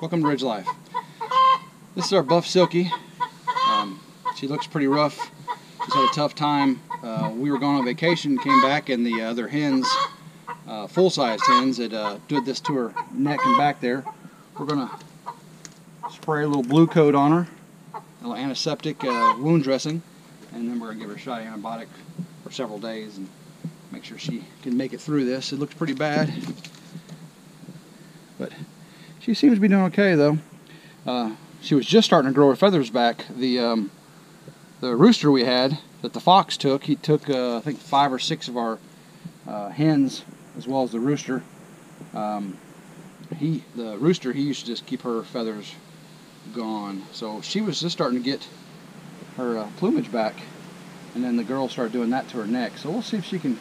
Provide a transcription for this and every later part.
Welcome to Ridge Life. This is our buff silkie. Um, she looks pretty rough. She's had a tough time. Uh, we were gone on vacation, came back, and the other hens, uh, full-sized hens, had uh, did this to her neck and back there. We're gonna spray a little Blu-Kote on her, a little antiseptic uh, wound dressing, and then we're gonna give her a shot of antibiotic for several days and make sure she can make it through this. It looks pretty bad, but she seems to be doing okay though. Uh, she was just starting to grow her feathers back. The um, the rooster we had that the fox took, he took uh, I think five or six of our uh, hens as well as the rooster. Um, he the rooster he used to just keep her feathers gone. So she was just starting to get her uh, plumage back, and then the girl started doing that to her neck. So we'll see if she can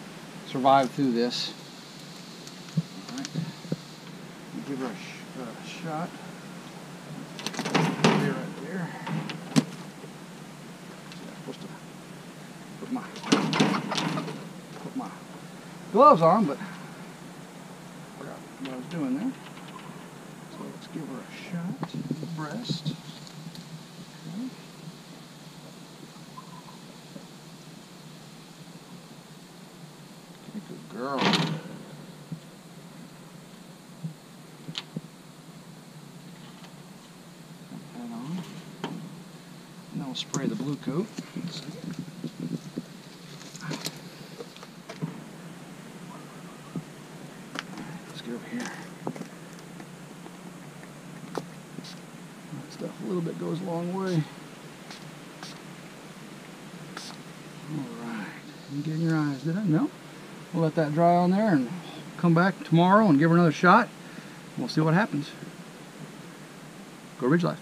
survive through this. Give her a, sh a shot. There, right there. I'm supposed to put my put my gloves on, but forgot what I was doing there. So let's give her a shot breast. Okay, good girl. Put that on. And then we'll spray the Blu-Kote. Let's. Get over here. That stuff a little bit goes a long way. Alright. You get in your eyes, did I? No? We'll let that dry on there and come back tomorrow and give her another shot. We'll see what happens. Go Ridge Life.